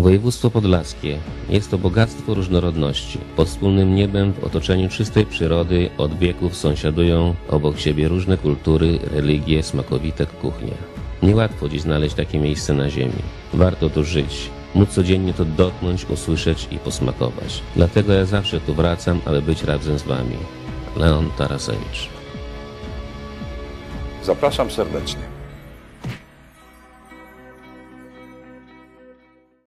Województwo podlaskie jest to bogactwo różnorodności. Pod wspólnym niebem w otoczeniu czystej przyrody od wieków sąsiadują obok siebie różne kultury, religie, smakowite kuchnie. Niełatwo dziś znaleźć takie miejsce na ziemi. Warto tu żyć, móc codziennie to dotknąć, usłyszeć i posmakować. Dlatego ja zawsze tu wracam, aby być razem z Wami. Leon Tarasewicz. Zapraszam serdecznie.